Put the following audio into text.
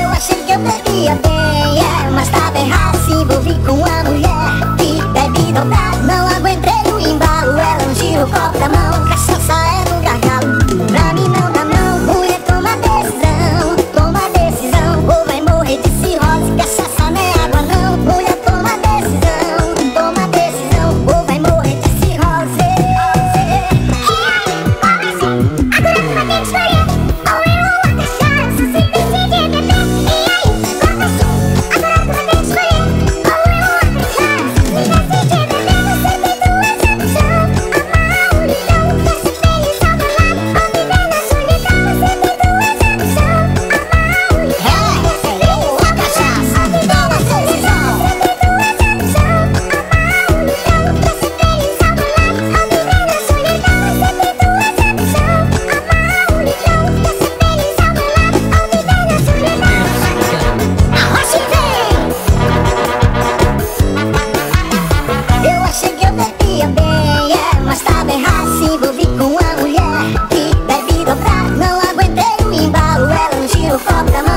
Eu achei que eu perdia é, tá bem, mas tava errado, se envolvi com amor. achei que eu bebia bem, é, mas tá estava errado, se envolvi com uma mulher que bebe dobrar, não aguentei o embalo, ela um giro fogo da mão.